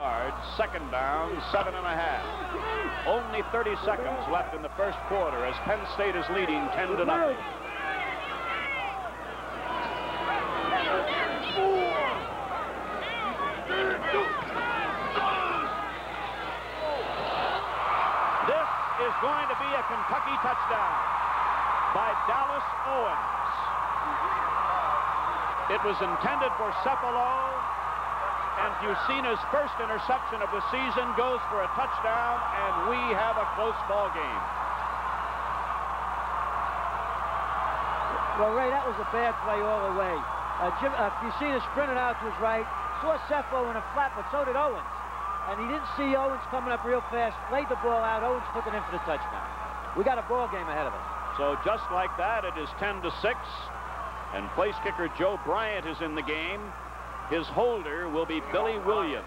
Yards, second down, seven and a half. Only 30 seconds left in the first quarter as Penn State is leading 10 to nothing. This is going to be a Kentucky touchdown by Dallas Owens. It was intended for Cefalo, and Fusina's first interception of the season goes for a touchdown, and we have a close ball game. Well, Ray, that was a bad play all the way. Uh, Jim, uh, Fusina sprinted out to his right, saw Cefalo in a flat, but so did Owens. And he didn't see Owens coming up real fast, played the ball out, Owens took it in for the touchdown. We got a ball game ahead of us. So just like that, it is 10 to 6. And place kicker Joe Bryant is in the game. His holder will be Billy Williams.